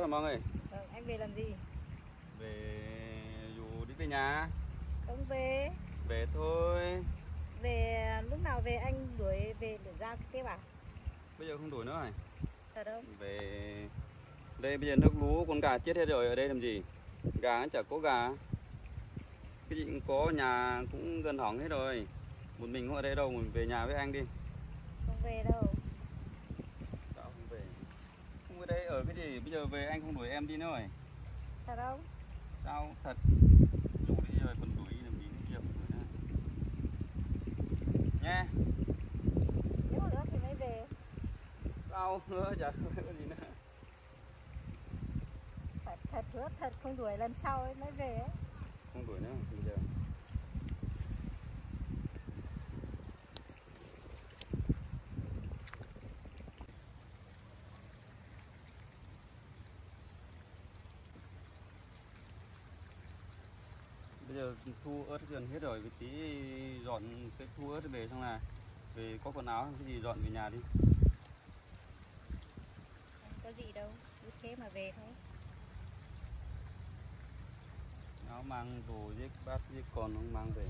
hả Mong ơi? Vâng, anh về làm gì? Về dù đi về nhà. Không về. Về thôi. Về lúc nào về anh đuổi về để ra tiếp à? Bây giờ không đuổi nữa rồi. Thật không? Về đây bây giờ nước lú con gà chết hết rồi ở đây làm gì? Gà chả có gà. Cái gì cũng có nhà cũng gần hỏng hết rồi. Một mình không ở đây đâu, mình về nhà với anh đi. Không về đâu. Sao không về? Không ở cái gì? Bây giờ về anh không đuổi em đi nữa rồi. Thật không? Sao thật? Đủ đi rồi còn đuổi làm gì nữa kia nữa. Nha. Nếu mà nữa thì mới về. Sao nữa chả gì nữa. Thật, thật hứa thật không đuổi lần sau ấy mới về ấy. Không đuổi nữa bây giờ. Thu ớt gần hết rồi, cái tí dọn cái thu ớt về xong là về có quần áo cái gì dọn về nhà đi. Có gì đâu. Cứ thế mà về thôi. áo mang đồ với bát với con không mang về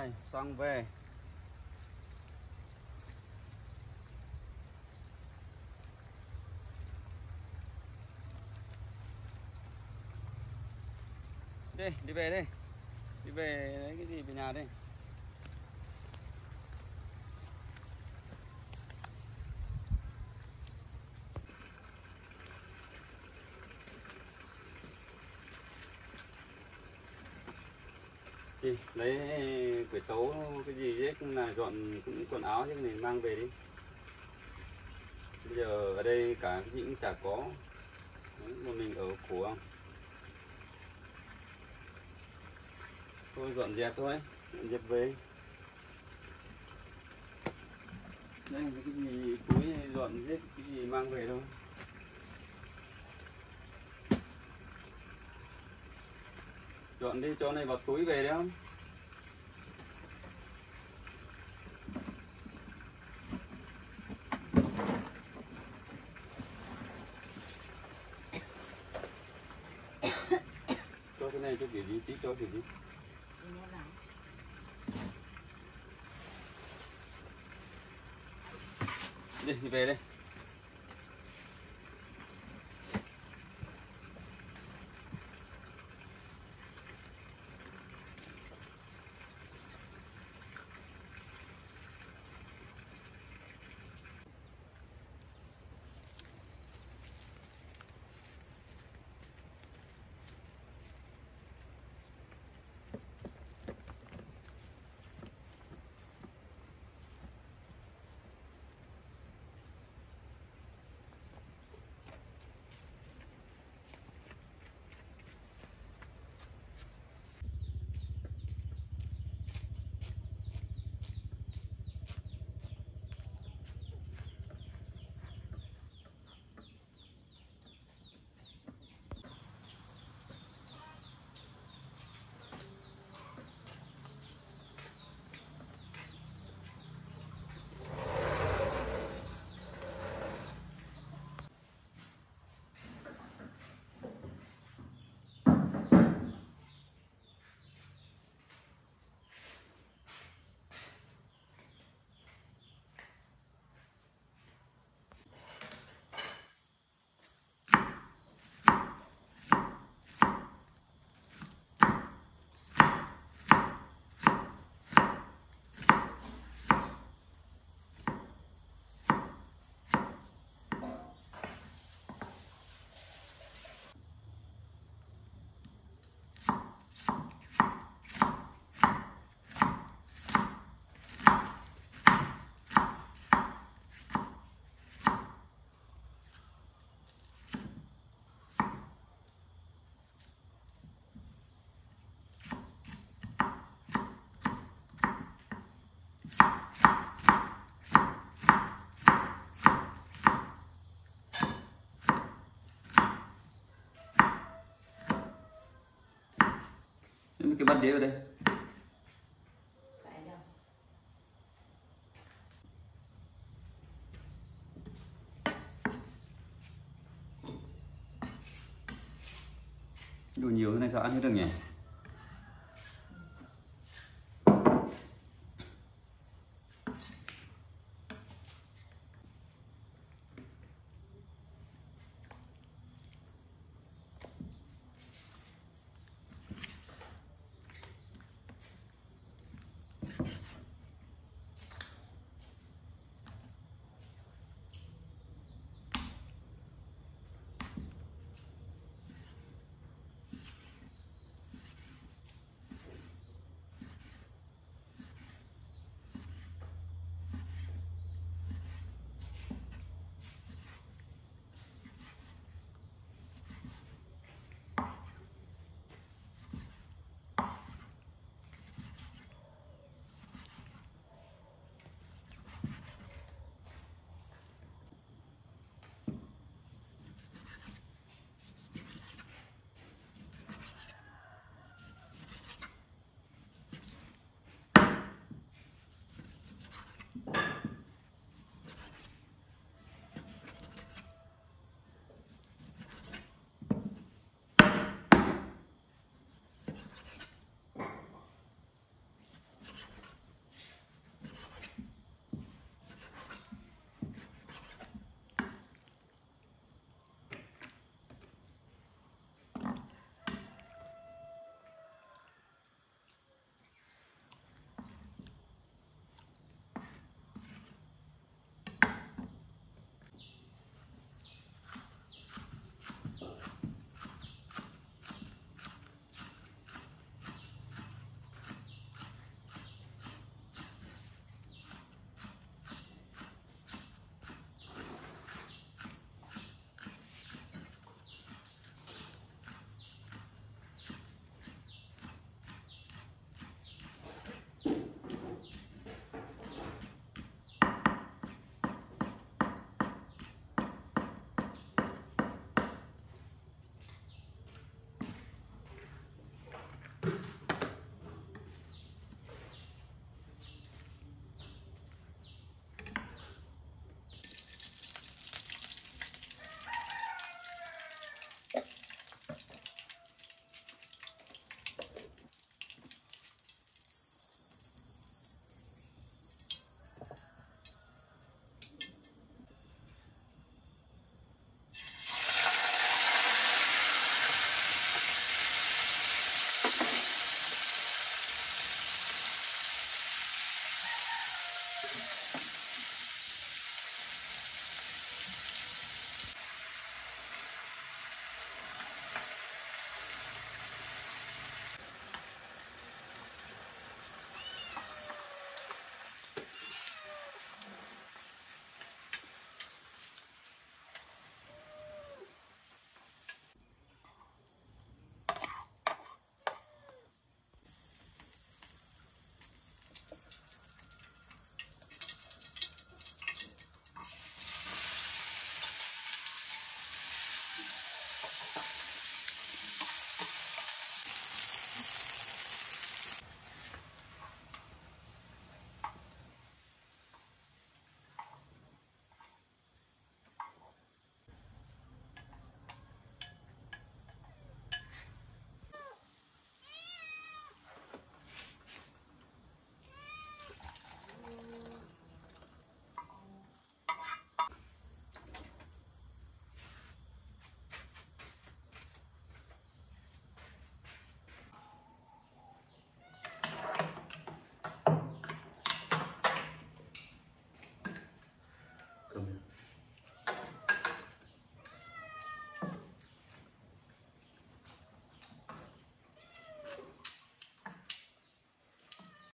rồi, xong về. Đi đi về đi. Đi về lấy cái gì về nhà đi. Đi, lấy quỷ tấu cái gì hết cũng là dọn cũng quần áo chứ này mang về đi. Bây giờ ở đây cả cái gì cũng chả có. Đấy, một mình ở khổ không à. thôi dọn dẹp thôi dọn dẹp về. Đây cái gì túi dọn hết cái gì mang về thôi dọn đi cho này vào túi về đấy không? 一百的 cái bát đĩa vào đây. Đồ nhiều thế này sao ăn hết được nhỉ